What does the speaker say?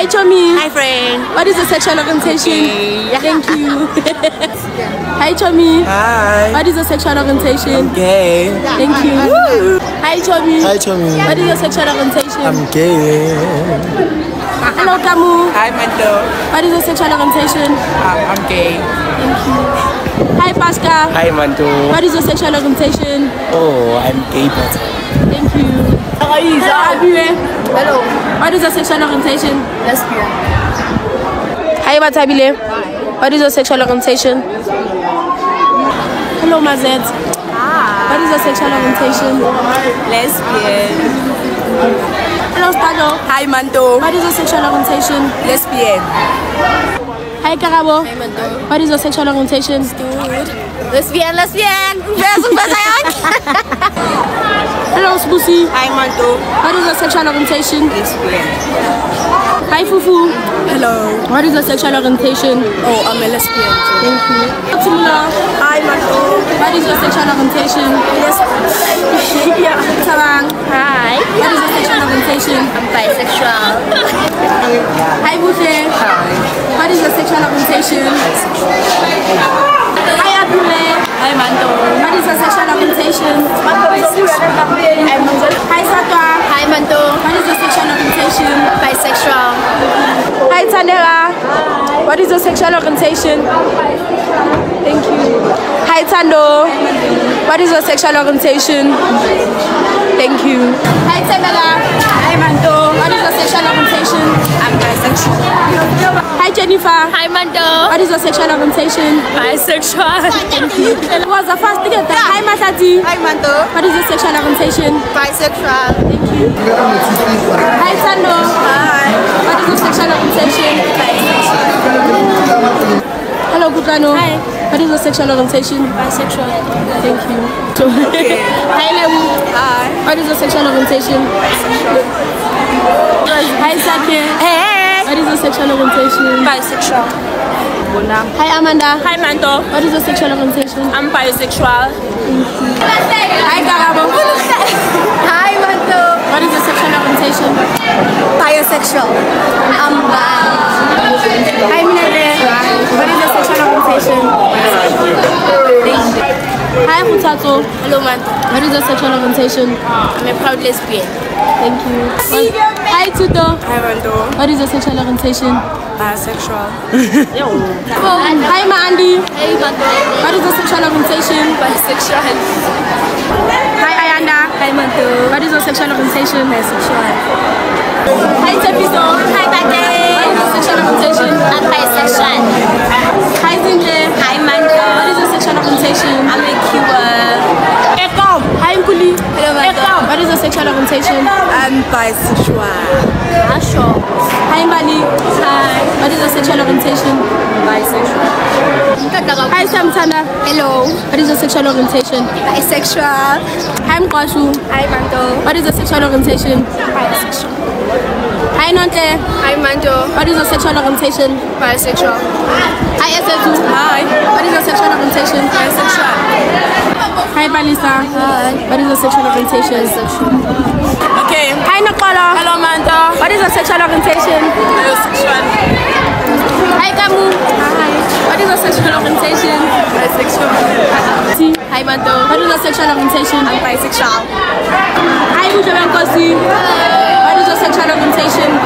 Hi, Chomi. Hi, friend. What is your sexual orientation? Gay. Thank you. Hi, Chomi. Hi. What is your sexual orientation? Gay. Thank you. Hi, Chomi. Hi, Chomi. What is your sexual orientation? I'm gay. Hello, Kamu. Hi, Manto. What is your sexual orientation? Um, I'm gay. Thank you. Hi, Pasca. Hi, Manto. What is your sexual orientation? Oh, I'm gay, but Thank you. How Hello, Abiwe. Hello. What is your sexual orientation? Lesbian. Hi, Batabile. What is your sexual orientation? Hello, Mazet. What is your sexual orientation? Lesbian. Hello, Stano. Hi, Manto. What is your sexual orientation? Lesbian. Hi, Karabo. Hi, Manto. What is your sexual orientation? Lesbian, lesbian. Beso ba sayang? Hello, Spusi. Hi, Manto. What is your sexual orientation? Lesbian. Hi, Fufu. Hello. What is your sexual orientation? Oh, I'm a lesbian. Thank you. Tumula. Hi, Manto. What is your sexual orientation? Lesbian. Tabang. Hi. What is your sexual orientation? I'm bisexual. Hi, Bufe. What is your sexual orientation? Hi, Abdule. Hi, Manto. What is your sexual orientation? Hi, Satwa. Hi, Manto. What is your sexual orientation? Bisexual. Hi, Tandera. What is your sexual orientation? Thank you. Hi, Tando. What is your sexual orientation? Thank you. Hi, Tembela. Hi, Manto. What is your sexual orientation? I'm bisexual. Hi, Jennifer. Hi, Manto. What is your sexual orientation? Bisexual. Thank you. It was the first thing. Hi, Matati. Hi, Manto. What is your sexual orientation? Bisexual. Thank you. Hi, Tando. Hi. What is your sexual orientation? Hello, Kutlano. Hi. What is your sexual orientation? Bisexual. Thank you. Hi, Lemu. Hi. What is your sexual orientation? Bisexual. Hi, Sake. Hey. What is your sexual orientation? Bisexual. Hi, Amanda. Hi, Manto. What is your sexual orientation? I'm bisexual. Hi, Karabo. Hi, Manto. What is your sexual orientation? Bisexual. You. Hi, Hutato. Hello, Manto. What is your sexual orientation? I'm a proud lesbian. Thank you. Hi, Tuto. Hi, Manto. What is your sexual orientation? Bisexual. Hi, Mandy. Hey, Manto. What is your sexual orientation? Bisexual. Hi, Ayanda. Hi, Manto. What is your sexual orientation? Bisexual. Hi, Tepiso. Hi, Tate. What is your sexual orientation? I'm bisexual. Hi, Zingle. Hi, Manto. What is your sexual orientation? I'm a keeper. Ekom. Hi, Nkuli. Hello, Manto. What is orientation? I'm bisexual. Asho. Hi, Mali. Hi. What is your sexual orientation? Bisexual. Hi, Samtana. Hello. What is your sexual orientation? Bisexual. Hi, Mkwashu. Hi, Manto. What is your sexual orientation? Bisexual. Hi, Nonte. Hi, Manto. What is your sexual orientation? Bisexual. Hi, Esetu. Hi. What is your sexual orientation? Bisexual. Hi, Balisa. Hi. What is your sexual orientation? Bisexual. Okay. Hi, Nakola. Hello, Manto. What is your sexual orientation? Bisexual. Sexual orientation? I'm bisexual. Hi, Ujabankosi. What is your sexual orientation?